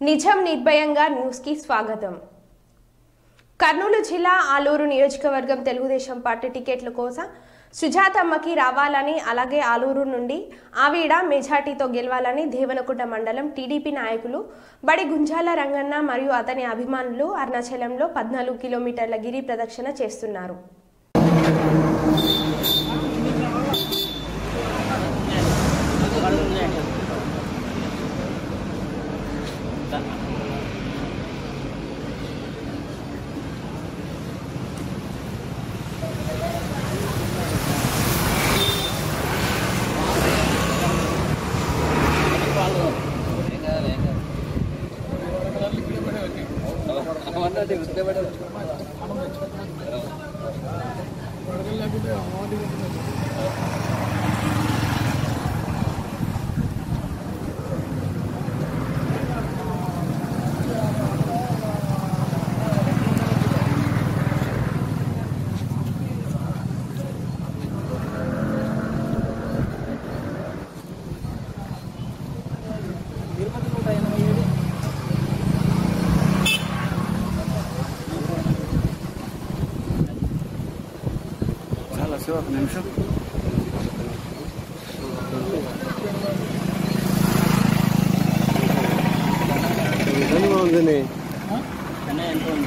నిజం నిర్భయంగా న్యూస్కి స్వాగతం. కర్నూలు జిల్లా ఆలూరు నియోజకవర్గం తెలుగుదేశం పార్టీ టికెట్ల కోసం సుజాతమ్మకి రావాలని అలాగే ఆలూరు నుండి ఆవిడ మెజార్టీతో గెలవాలని దేవనకుంట మండలం టీడీపీ నాయకులు బడి గుంజాల రంగన్న మరియు అతని అభిమానులు అరుణాచలంలో పద్నాలుగు కిలోమీటర్ల గిరి ప్రదక్షిణ చేస్తున్నారు. అంటే سواء نمشي ها؟ أنا أنتوني